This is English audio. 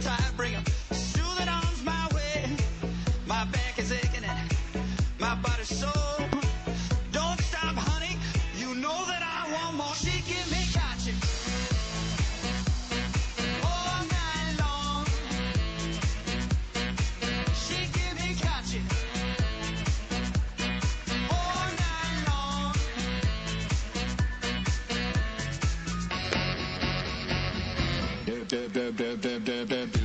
tired, bring them shooting arms my way. My back is aching and my body's so. Don't stop, honey. You know that I want more. She give me gotcha. dab dab dab dab dab